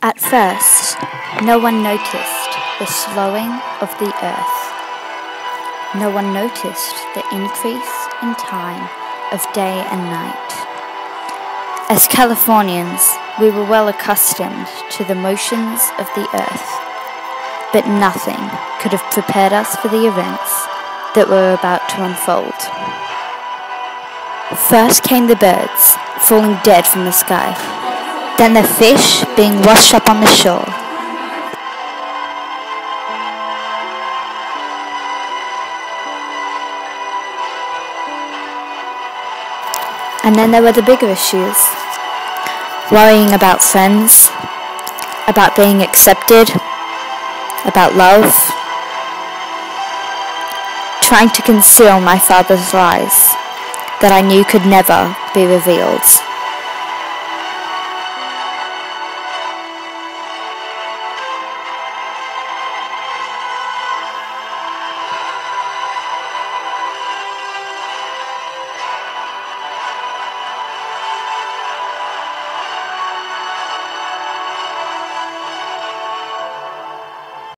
At first, no one noticed the slowing of the earth. No one noticed the increase in time of day and night. As Californians, we were well accustomed to the motions of the earth, but nothing could have prepared us for the events that were about to unfold. First came the birds, falling dead from the sky, then the fish being washed up on the shore. And then there were the bigger issues worrying about friends, about being accepted, about love, trying to conceal my father's lies that I knew could never be revealed.